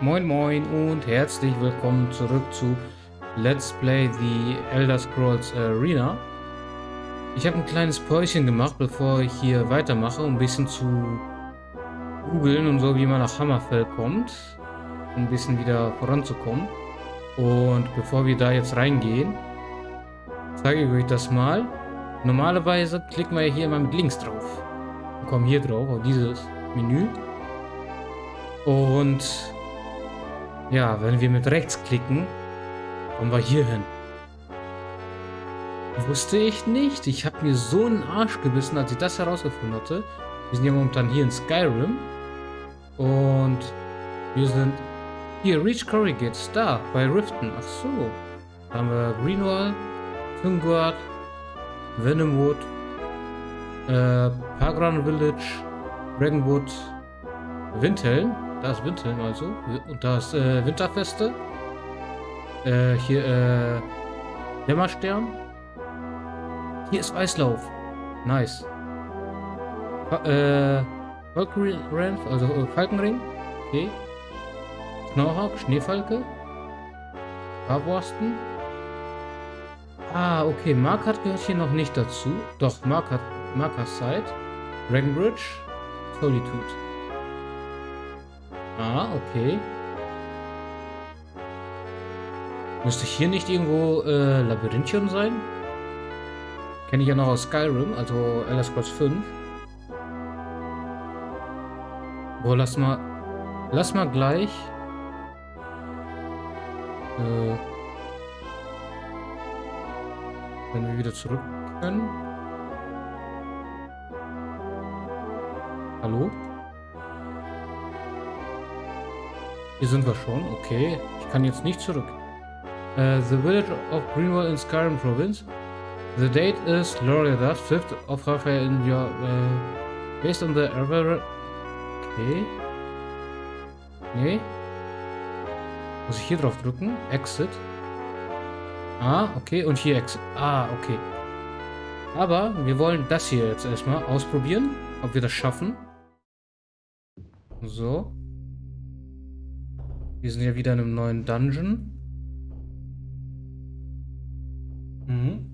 Moin Moin und herzlich willkommen zurück zu Let's Play The Elder Scrolls Arena. Ich habe ein kleines Päuschen gemacht, bevor ich hier weitermache, um ein bisschen zu googeln und so, wie man nach Hammerfell kommt. Um ein bisschen wieder voranzukommen. Und bevor wir da jetzt reingehen, zeige ich euch das mal. Normalerweise klicken wir hier immer mit links drauf. Und kommen hier drauf, auf dieses Menü. Und ja, wenn wir mit rechts klicken, kommen wir hier hin. Wusste ich nicht. Ich habe mir so einen Arsch gebissen, als ich das herausgefunden hatte. Wir sind ja momentan hier in Skyrim. Und wir sind hier, Reach Corrugates, da, bei Riften. Ach so. Da haben wir Greenwall, Thungard, Venomwood, äh, Pagran Village, Dragonwood, Windhelm. Da ist Windhelm also. Und da ist äh, Winterfeste. Äh, hier, äh, Dämmerstern. Hier ist Weißlauf. Nice. Fa äh, Ranf, also äh, Falkenring. Okay. Knorhawk, Schneefalke. Barborsten. Ah, okay. Markat gehört hier noch nicht dazu. Doch, Markat, Markerside. Dragonbridge. Solitude. Ah, okay. Müsste hier nicht irgendwo äh, Labyrinthium sein? Kenne ich ja noch aus Skyrim, also Elder Scrolls 5. Boah, lass mal... Lass mal gleich... Äh, wenn wir wieder zurück können. Hallo? Hier sind wir schon, okay. Ich kann jetzt nicht zurück. Uh, the village of Greenwall in Skyrim province. The date is Loriadas, 5th of Raphael in your... Uh, based on the... Okay. Nee. Muss ich hier drauf drücken? Exit. Ah, okay. Und hier Exit. Ah, okay. Aber wir wollen das hier jetzt erstmal ausprobieren, ob wir das schaffen. So. Wir sind ja wieder in einem neuen Dungeon. Mhm.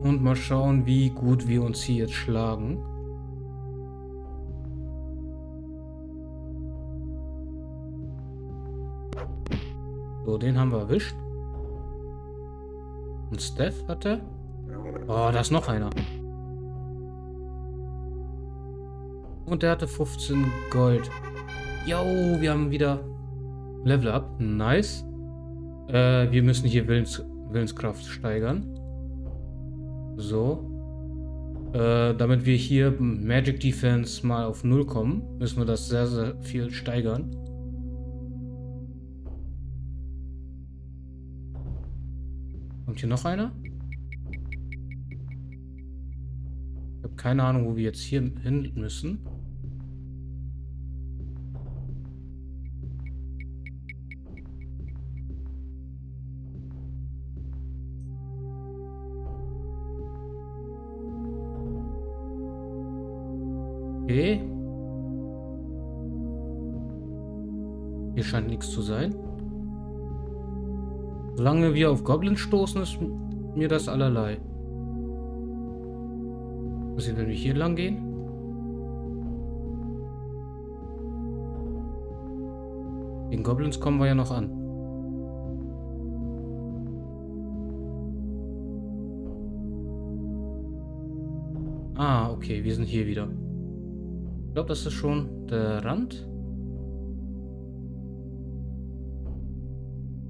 Und mal schauen, wie gut wir uns hier jetzt schlagen. So, den haben wir erwischt. Und Steph hatte. Oh, da ist noch einer. Und der hatte 15 Gold. Yo, wir haben wieder Level Up. Nice. Äh, wir müssen hier Willens, Willenskraft steigern. So. Äh, damit wir hier Magic Defense mal auf 0 kommen, müssen wir das sehr, sehr viel steigern. Kommt hier noch einer? Ich habe keine Ahnung, wo wir jetzt hier hin müssen. Okay. Hier scheint nichts zu sein. Solange wir auf Goblins stoßen, ist mir das allerlei. Was ist, wenn wir hier lang gehen? Den Goblins kommen wir ja noch an. Ah, okay, wir sind hier wieder. Ich glaube, das ist schon der Rand.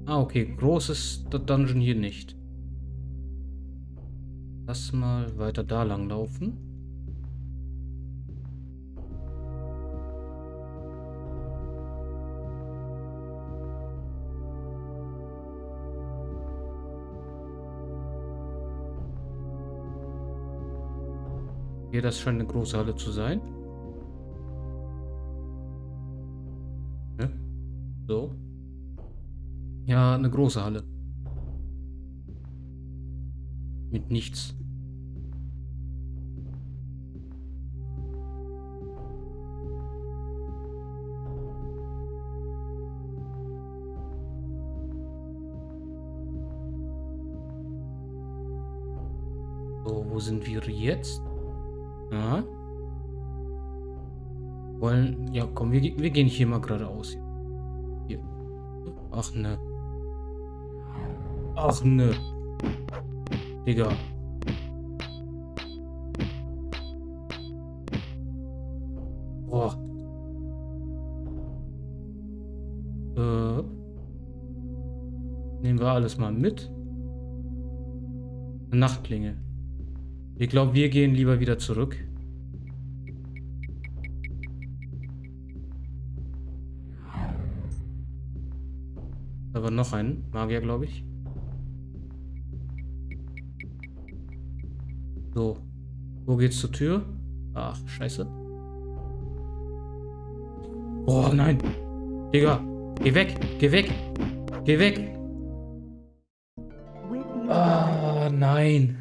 Ah, okay. Groß ist das Dungeon hier nicht. Lass mal weiter da lang laufen. Hier, das scheint eine große Halle zu sein. eine große Halle. Mit nichts. So, wo sind wir jetzt? Ja. Wollen. Ja, komm, wir, wir gehen hier mal geradeaus. Hier. Ach ne. Ach ne. Digga. Boah. Äh. Nehmen wir alles mal mit. Eine Nachtklinge. Ich glaube, wir gehen lieber wieder zurück. Aber noch ein Magier, glaube ich. Geht's zur Tür? Ach, scheiße. Oh, nein. Digga. Geh weg. Geh weg. Geh weg. Ah, nein.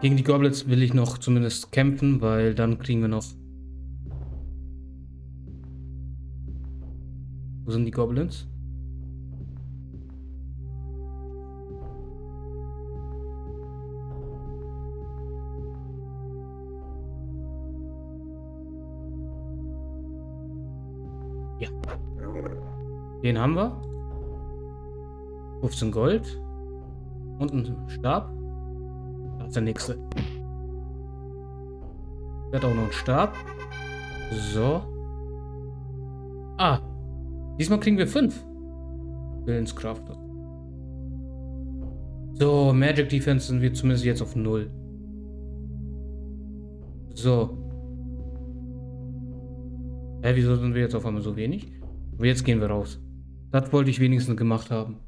Gegen die Goblins will ich noch zumindest kämpfen, weil dann kriegen wir noch... Wo sind die Goblins? Den haben wir. 15 Gold. Und ein Stab. Da ist der nächste. Der hat auch noch einen Stab. So. Ah. Diesmal kriegen wir 5. Willenskraft. So, Magic Defense sind wir zumindest jetzt auf 0. So. Hä, wieso sind wir jetzt auf einmal so wenig? Aber jetzt gehen wir raus. Das wollte ich wenigstens gemacht haben.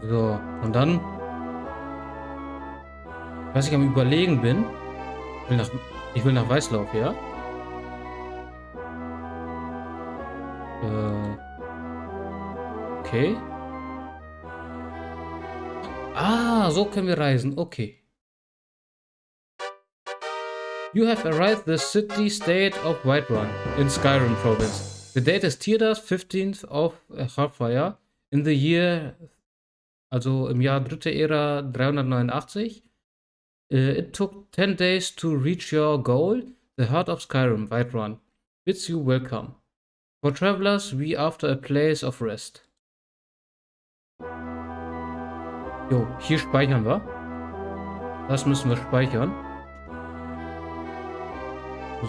So, und dann... Was ich am überlegen bin... Ich will nach, ich will nach Weißlauf, ja? Äh... Okay. Ah, so können wir reisen. Okay. You have arrived the city-state of Whiterun in Skyrim province. The date is Tierdas 15th of Hearthfire in the year, also im Jahr dritte Ära 389. Uh, it took 10 days to reach your goal, the heart of Skyrim, Whiterun. Bids you welcome. For travelers, we after a place of rest. Jo, hier speichern wir. Das müssen wir speichern.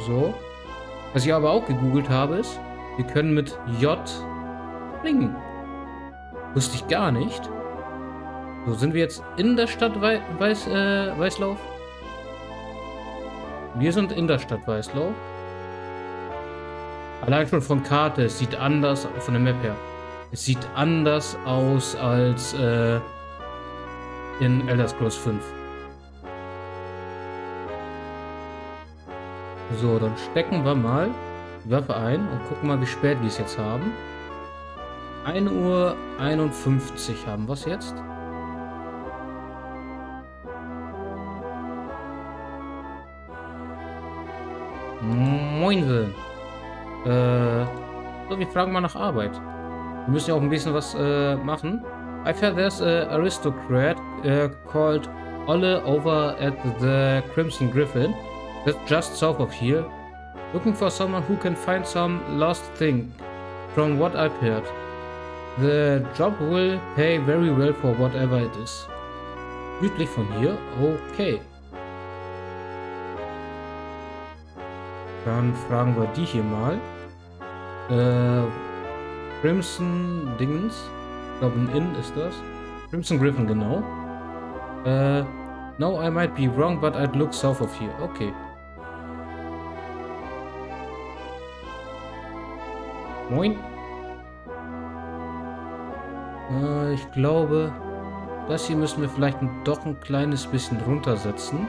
So. Was ich aber auch gegoogelt habe, ist, wir können mit J springen. Wusste ich gar nicht. So, sind wir jetzt in der Stadt Wei Weiß, äh, Weißlauf? Wir sind in der Stadt Weißlauf. Allein schon von Karte, es sieht anders, von der Map her. Es sieht anders aus als äh, in Elder Scrolls 5. So, dann stecken wir mal Waffe ein und gucken mal, wie spät wir es jetzt haben. 1 Uhr 51 haben wir es jetzt. Moinse. Äh, so, wir fragen mal nach Arbeit. Wir müssen ja auch ein bisschen was äh, machen. I've heard there's a aristocrat uh, called Olle over at the Crimson Griffin. That's just south of here. Looking for someone who can find some lost thing. From what I've heard. The job will pay very well for whatever it is. Südlich von hier? Okay. Dann fragen wir die hier mal. Äh, Crimson Dingens. Ich glaube, ein Inn ist das. Crimson Griffin, genau. Äh, no, I might be wrong, but I'd look south of here. Okay. Moin. Äh, ich glaube, das hier müssen wir vielleicht doch ein kleines bisschen runtersetzen.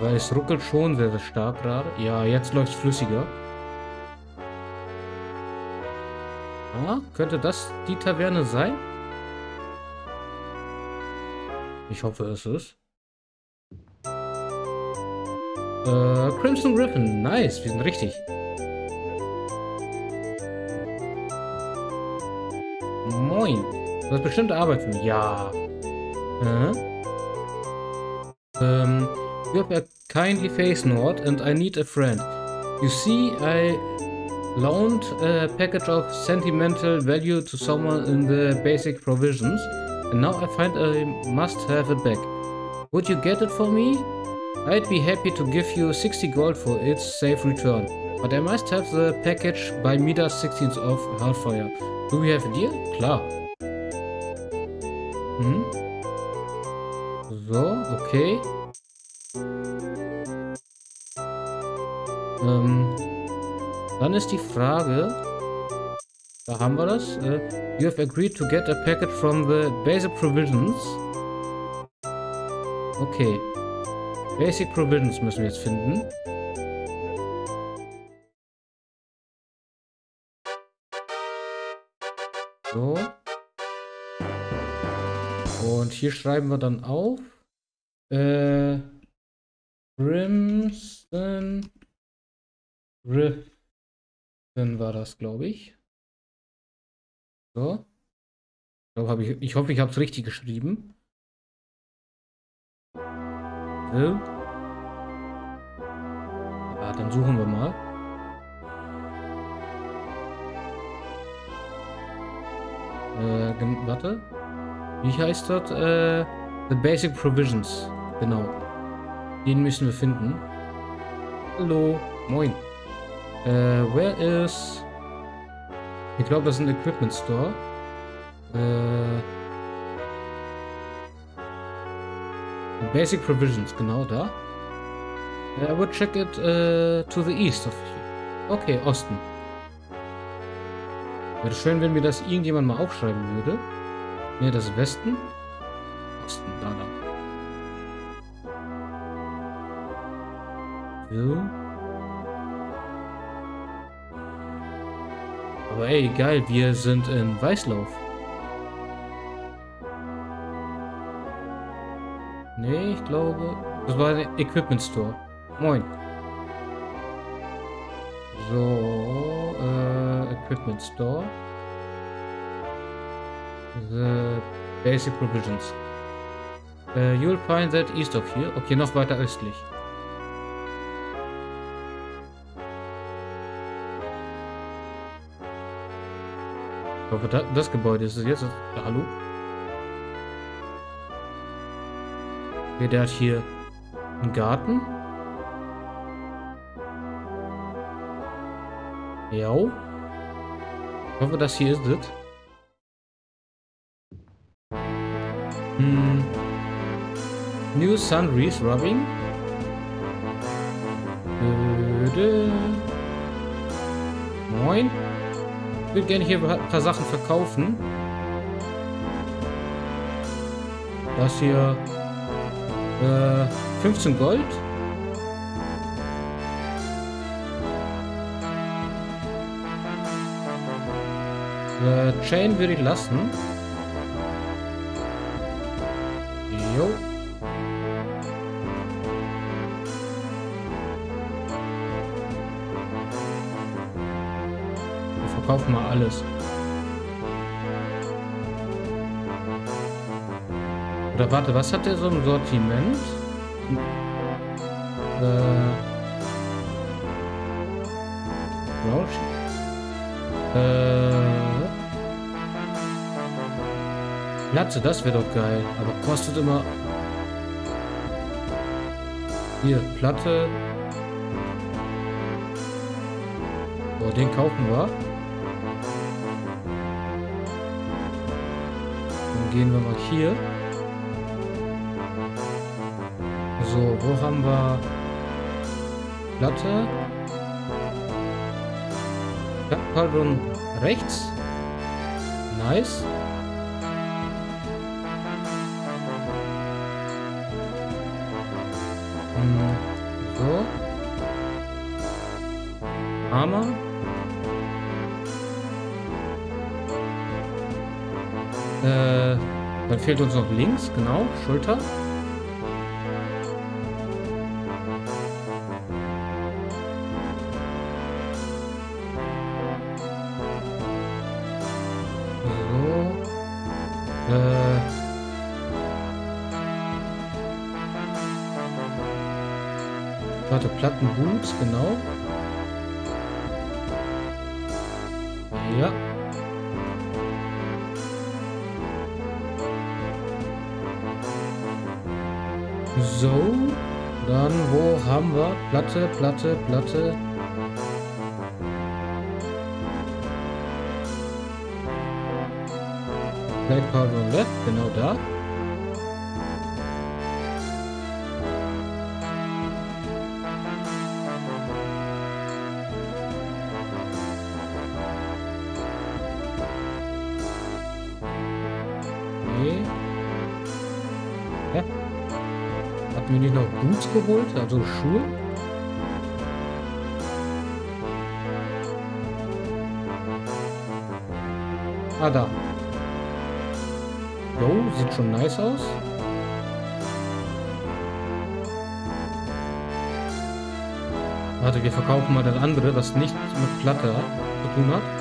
Weil es ruckelt schon sehr, sehr stark gerade. Ja, jetzt läuft es flüssiger. Ah, könnte das die Taverne sein? Ich hoffe, es ist. Äh, Crimson Griffin. Nice, wir sind richtig. Moin. Du hast Arbeit für mich. Ja. Äh. Um, you have a kindly face, Nord, and I need a friend. You see, I loaned a package of sentimental value to someone in the basic provisions, and now I find I must have it back. Would you get it for me? I'd be happy to give you 60 gold for its safe return, but I must have the package by Midas 16th of Hellfire. Do we have a deal? Klar. Hm? So, okay. Ähm, dann ist die Frage, da haben wir das. Uh, you have agreed to get a packet from the basic provisions. Okay. Basic Provisions müssen wir jetzt finden. So. Und hier schreiben wir dann auf. Äh, Crimson Ribbon war das, glaube ich. So. Ich, hab ich, ich hoffe, ich habe es richtig geschrieben. So. Ja, dann suchen wir mal. Äh, warte. Wie heißt das? Äh, the Basic Provisions. Genau. Den müssen wir finden. Hallo. Moin. Äh, where is... Ich glaube, das ist ein Equipment Store. Äh... Basic Provisions, genau da. I would check it uh, to the east of here. Okay, Osten. Wäre schön, wenn mir das irgendjemand mal aufschreiben würde. Ne, das ist Westen. Osten, da lang. So. Aber ey, geil, wir sind in Weißlauf. Nee, ich glaube... Das war der Equipment Store. Moin. Equipment Store. The Basic Provisions. Uh, you'll find that east of here. Okay, noch weiter östlich. Ich hoffe, das Gebäude ist es jetzt. Ja, hallo? Okay, der hat hier einen Garten. Ja. Ich hoffe, das hier ist es. Hm. New Sunrise Rubbing. Moin. Ich würde gerne hier ein paar Sachen verkaufen. Das hier äh, 15 Gold. Äh, Chain würde ich lassen. Jo. Wir verkaufen mal alles. Oder warte, was hat der so im Sortiment? Äh. Äh. Platte, das wäre doch geil. Aber kostet immer. Hier, Platte. So, den kaufen wir. Dann gehen wir mal hier. So, wo haben wir Platte? Pardon rechts. Nice. fehlt uns noch links, genau, Schulter. So. Äh. Warte, Plattenboots, genau. So, dann wo haben wir? Platte, Platte, Platte. Plate Powder Left, genau da. Boots geholt? Also Schuhe? Ah, da. Jo, sieht schon nice aus. Warte, wir verkaufen mal das andere, was nichts mit Platte zu tun hat.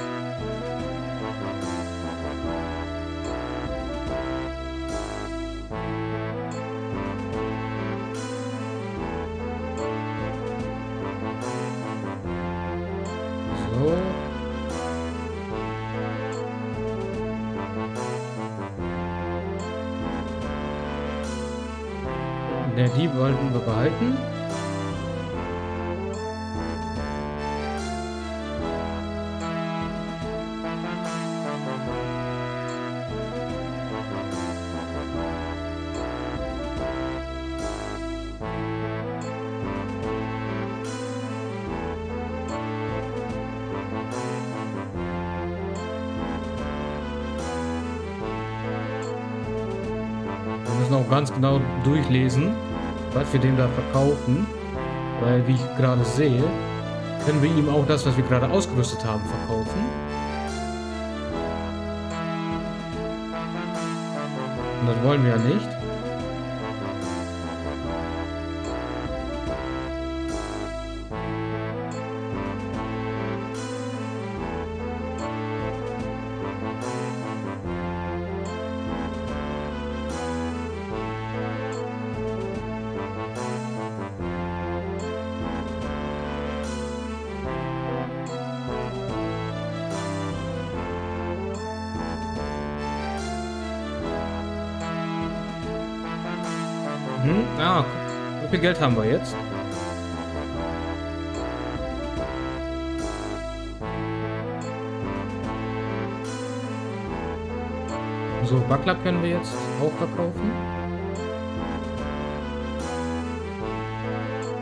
Ganz genau durchlesen was wir dem da verkaufen. Weil, wie ich gerade sehe, können wir ihm auch das, was wir gerade ausgerüstet haben, verkaufen. Und das wollen wir ja nicht. Viel Geld haben wir jetzt? So, Buckler können wir jetzt auch verkaufen.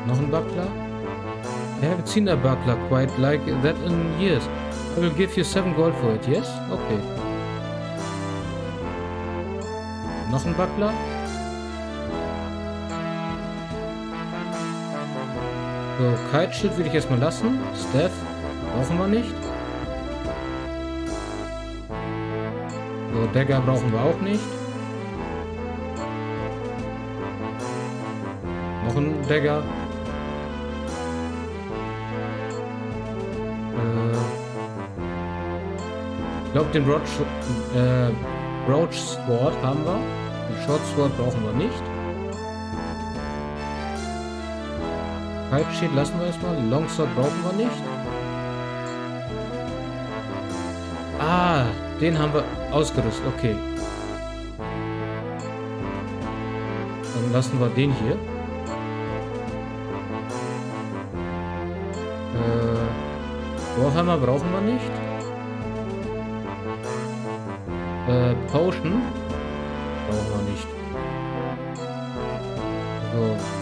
Noch ein Buckler. I haven't seen a buckler quite like that in years. I will give you seven gold for it, yes? Okay. Noch ein Buckler. So, Kite Shield würde ich erstmal lassen. Staff brauchen wir nicht. So, Dagger brauchen wir auch nicht. Noch ein Dagger. Äh, ich glaube, den Roach, äh, Roach Sword haben wir. Den Short Sword brauchen wir nicht. Pipe Sheet lassen wir erstmal. Longsword brauchen wir nicht. Ah, den haben wir ausgerüstet. Okay. Dann lassen wir den hier. Äh, Warhammer brauchen wir nicht. Äh, Potion brauchen wir nicht. So.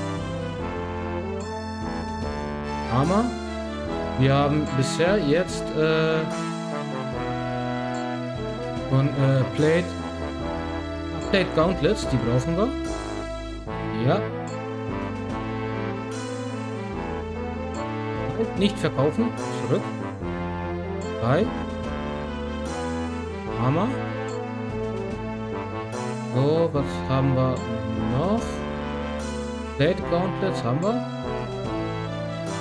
Armor. Wir haben bisher jetzt äh, von äh, Plate Plate Gauntlets, die brauchen wir. Ja. Nicht verkaufen. Zurück. Drei. Armor. So, was haben wir noch? Plate Gauntlets haben wir.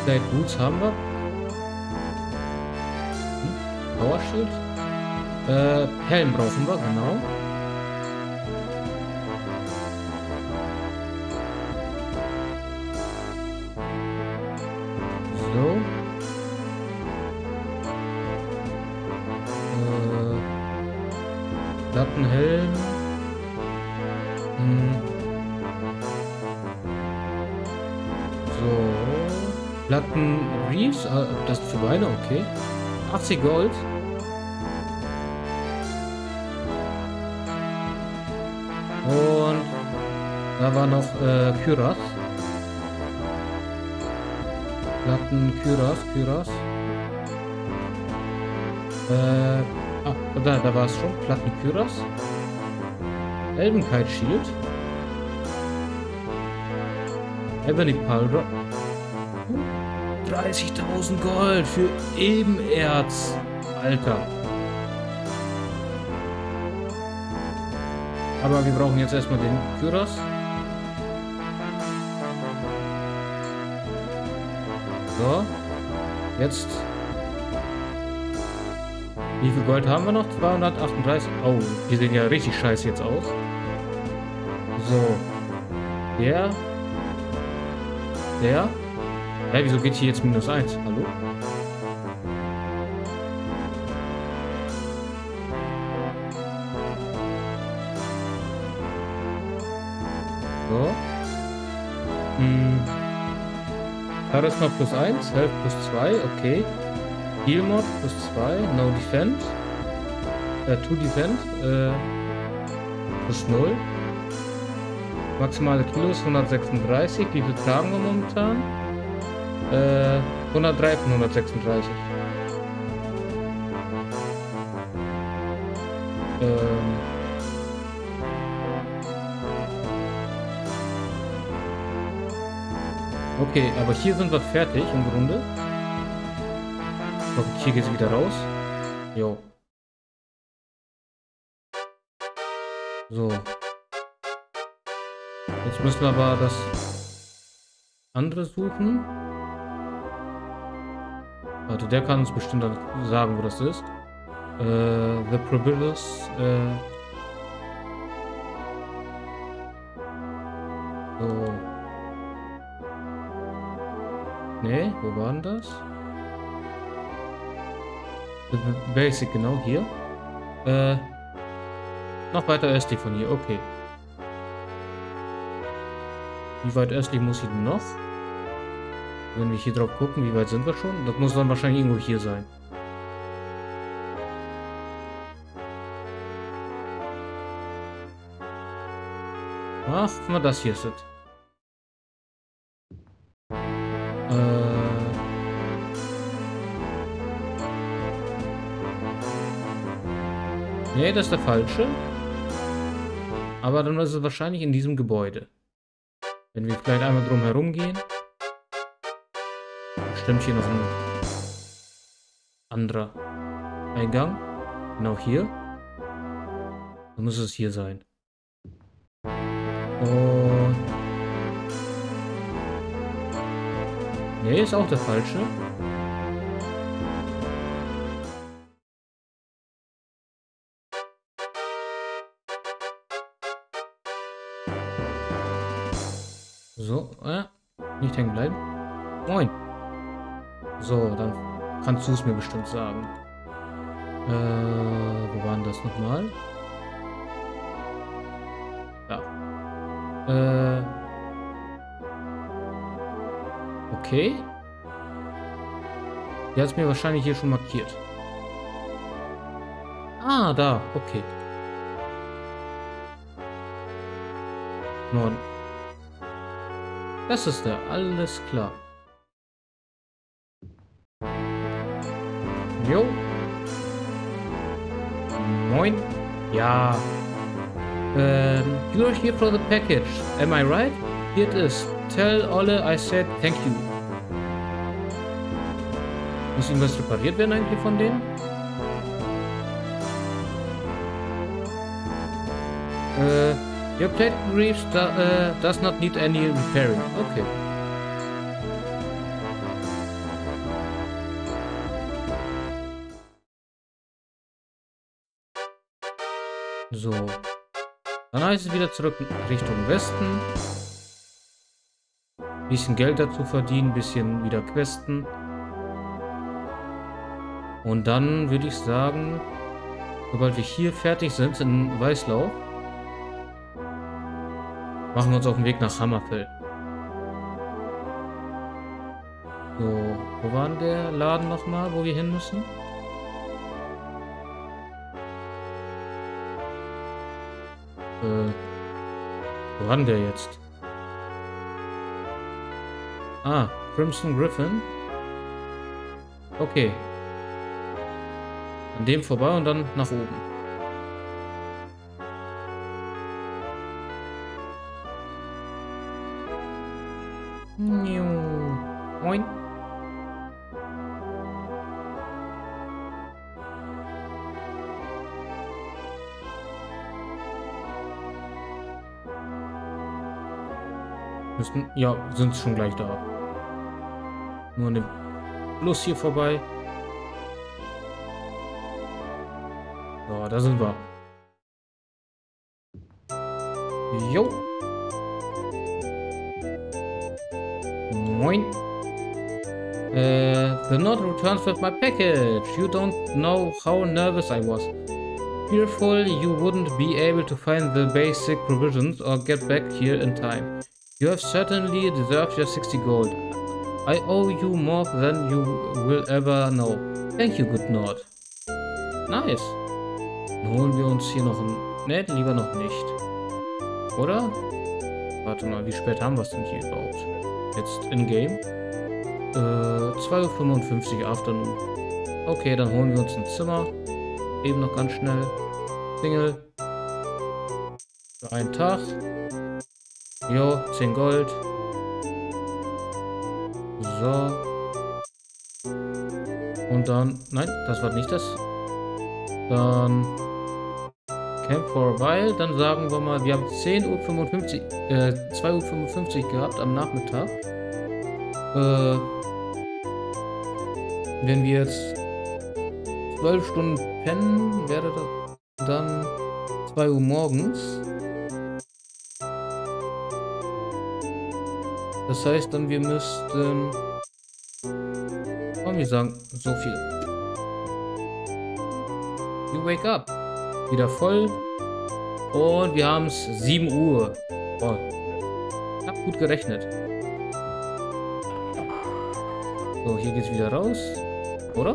Light Boots haben wir. Hm? Power Shield. Äh, Helm brauchen wir, genau. Beide, okay. 80 Gold. Und da war noch äh, Kyras. Platten Kyras, Kyras. Äh, ah, da, da war es schon. Platten Kyras. Elbenkite Shield. Ebony Pulver. 30.000 Gold für Ebenerz. Alter. Aber wir brauchen jetzt erstmal den Kyros. So. Jetzt. Wie viel Gold haben wir noch? 238. Oh, die sehen ja richtig scheiße jetzt aus. So. Der. Der. Hä, wieso geht hier jetzt minus 1? Hallo? So. Hm. Charisma plus 1, Health plus 2, okay. Heal Mod plus 2, No Defend. Äh, to Defend, äh, plus 0. Maximale Kilos 136. Wie viel tragen wir momentan? Äh, 103 von 136. Ähm. Okay, aber hier sind wir fertig im Grunde. So, hier geht's wieder raus. Jo. So. Jetzt müssen wir aber das andere suchen. Warte, der kann uns bestimmt sagen, wo das ist. Äh, The Probilus. Äh, so. Nee, wo war denn das? The Basic, genau hier. Äh, noch weiter östlich von hier, okay. Wie weit östlich muss ich denn noch? Wenn wir hier drauf gucken, wie weit sind wir schon? Das muss dann wahrscheinlich irgendwo hier sein. Ach, mal, das hier ist es. Äh... Nee, das ist der falsche. Aber dann ist es wahrscheinlich in diesem Gebäude. Wenn wir vielleicht einmal drum herum gehen. Stimmt hier noch ein anderer Eingang. Genau hier. Dann muss es hier sein. Und... Nee, ist auch der falsche. So, äh, nicht hängen bleiben. Moin. So, dann kannst du es mir bestimmt sagen. Äh, wo waren das nochmal? Ja. Äh. Okay. Die hat es mir wahrscheinlich hier schon markiert. Ah, da. Okay. Norden. Das ist der. Alles klar. Jo. Moin. Ja. Um, you're here for the package. Am I right? Here it is. Tell Olle I said thank you. Muss irgendwas repariert werden eigentlich von denen? Äh, your plate reefs do, uh, does not need any repairing. Okay. So. Dann heißt es wieder zurück Richtung Westen. Bisschen Geld dazu verdienen, bisschen wieder questen. Und dann würde ich sagen, Sobald wir hier fertig sind in Weißlau, machen wir uns auf den Weg nach Hammerfeld. So, wo war denn der Laden nochmal, wo wir hin müssen? Äh, wo denn der jetzt? Ah, Crimson Griffin. Okay. An dem vorbei und dann nach oben. Müssen, ja, sind schon gleich da. Nur an dem Fluss hier vorbei. So, da sind wir. Jo. Moin. Uh, the note returns with my package. You don't know how nervous I was. Fearful you wouldn't be able to find the basic provisions or get back here in time. You have certainly deserved your 60 gold. I owe you more than you will ever know. Thank you, good Nord. Nice. Dann holen wir uns hier noch ein... Ne, lieber noch nicht. Oder? Warte mal, wie spät haben wir es denn hier überhaupt? Jetzt in-game? Äh, 2.55 Uhr Afternoon. Okay, dann holen wir uns ein Zimmer. Eben noch ganz schnell. Single. Für einen Tag. Jo, 10 Gold. So. Und dann... Nein, das war nicht das. Dann... Camp for a while. Dann sagen wir mal, wir haben 10.55 Uhr... Äh, 2.55 Uhr gehabt am Nachmittag. Äh... Wenn wir jetzt 12 Stunden pennen, wäre das dann 2 Uhr morgens. Das heißt dann, wir müssten... Komm, wir sagen so viel. You wake up. Wieder voll. Und wir haben es 7 Uhr. Oh. Ich hab gut gerechnet. So, hier geht's wieder raus. Oder?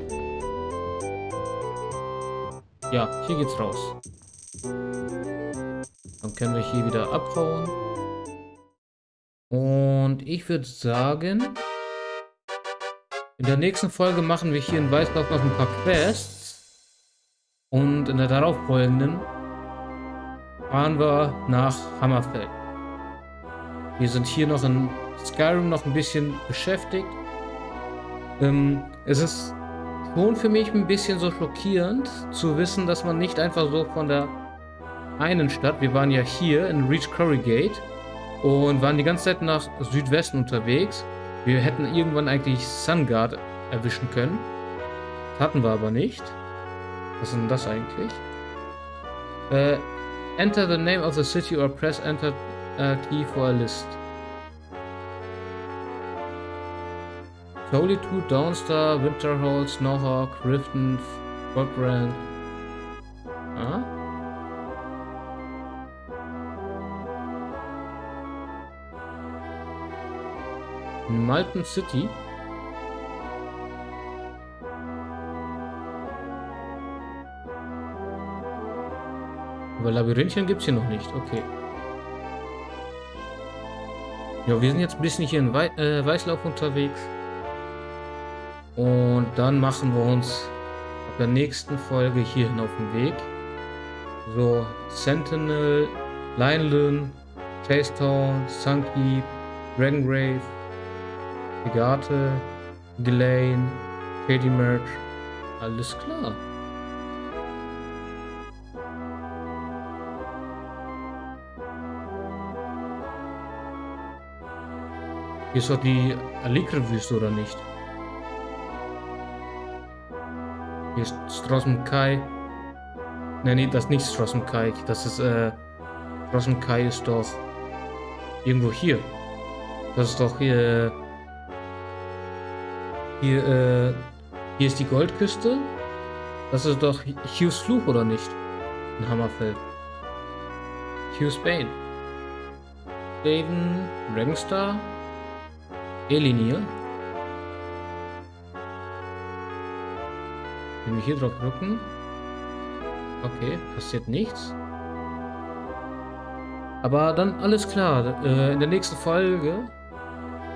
Ja, hier geht's raus. Dann können wir hier wieder abhauen. Und ich würde sagen, in der nächsten Folge machen wir hier in Weißlauf noch ein paar Quests. Und in der darauffolgenden fahren wir nach Hammerfeld. Wir sind hier noch in Skyrim noch ein bisschen beschäftigt. Ähm, es ist schon für mich ein bisschen so schockierend zu wissen, dass man nicht einfach so von der einen Stadt, wir waren ja hier in Reach Curry Gate, und waren die ganze Zeit nach Südwesten unterwegs. Wir hätten irgendwann eigentlich Sunguard erwischen können. Hatten wir aber nicht. Was ist denn das eigentlich? Uh, enter the name of the city or press enter uh, key for a list. Solitude, Dawnstar, Winterhold, Snowhawk, Riften, Godbrand. Ah? Malton City. Aber Labyrinthchen gibt es hier noch nicht. Okay. Ja, wir sind jetzt ein bisschen hier in Wei äh, Weißlauf unterwegs. Und dann machen wir uns ab der nächsten Folge hierhin auf den Weg. So, Sentinel, Lineland, Chasetown, Sunkeep, Dragongrave, Regate, Ghislaine, Katie Merch. Alles klar. Hier ist doch die Alikre-Wüste, oder nicht? Hier ist Strossenkai. Ne, nee, das ist nicht Strossenkai. Das ist, äh... Strossenkai ist doch... Irgendwo hier. Das ist doch hier... Hier, äh, hier ist die Goldküste. Das ist doch Hughes Fluch, oder nicht? In Hammerfell. Hughes Bane. Raven, Dragonstar, Elinir. Wenn wir hier drauf drücken. Okay, passiert nichts. Aber dann alles klar. Äh, in der nächsten Folge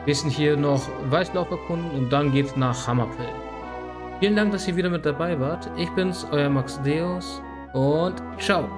wir sind hier noch Weißlauf erkunden und dann geht's nach Hammerfell. Vielen Dank, dass ihr wieder mit dabei wart. Ich bin's, euer Max Deus und ciao.